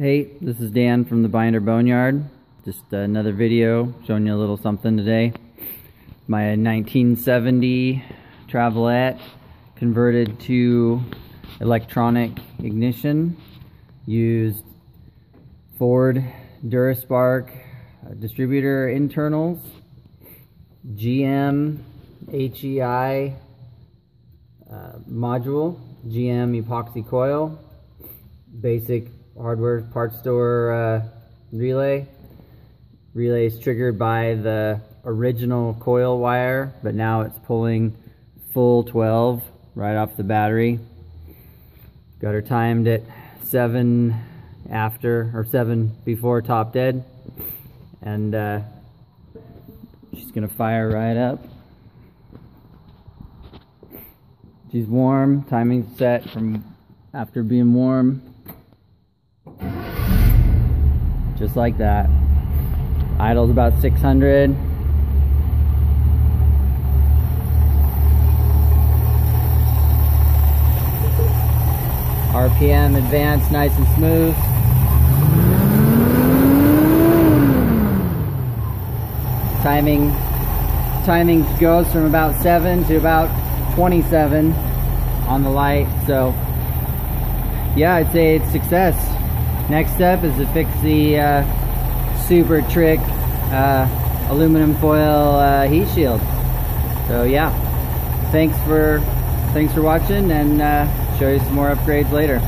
Hey, this is Dan from the Binder Boneyard. Just another video showing you a little something today. My 1970 Travelette converted to electronic ignition. Used Ford Duraspark uh, distributor internals, GM HEI uh, module, GM epoxy coil, basic hardware parts store uh, relay. Relay is triggered by the original coil wire, but now it's pulling full 12 right off the battery. Got her timed at 7 after, or 7 before top dead. And uh, she's going to fire right up. She's warm, timing set from after being warm. Just like that. Idle's about 600. RPM advanced, nice and smooth. Timing, timing goes from about 7 to about 27 on the light. So yeah, I'd say it's success. Next up is to fix the uh, super trick uh, aluminum foil uh, heat shield. So yeah, thanks for thanks for watching and uh, show you some more upgrades later.